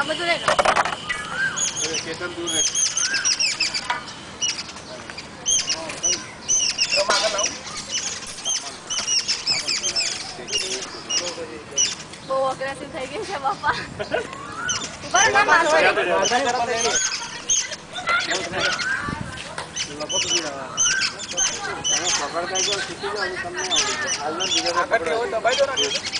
આ બધું લઈ લો સ્ટેશન દૂર રહે બહુ અગ્રેસિવ થઈ ગઈ છે બાપા ઉભા રહો, ના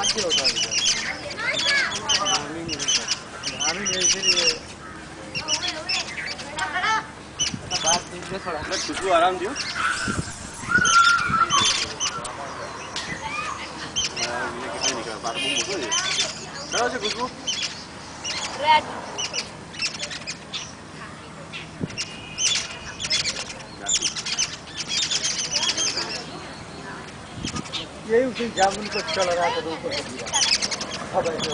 딱히 오다 이제. 아는 यही उसी जामुन को रहा था तो ऊपर से गिरा अब ऐसे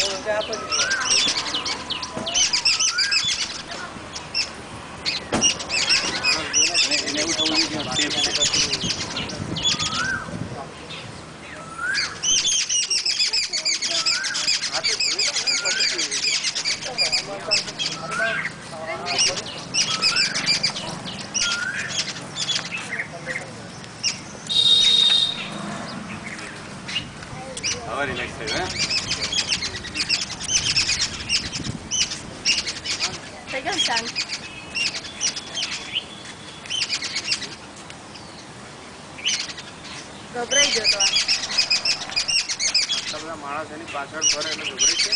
हो गया હવે રિલેક્સ થયું હે થઈ ગયું શાંત ગભરાઈ ગયો તો બધા માણસ એની પાછળ ફરે એટલે ગભરાય છે.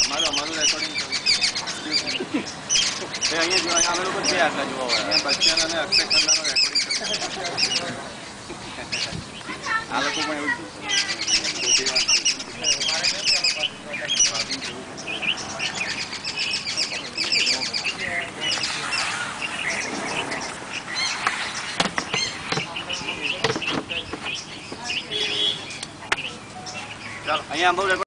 અમારું અમારું રેકોર્ડિંગ અહીંયા જોવા અમે લોકો છે આટલા જોવા બચ્ચન અને અક્ષય ખન્નાનો રેકોર્ડિંગ આ લોકો પણ એવું જ ખોટી વાત ચાલો અહીંયા આંબો રેકોર્ડ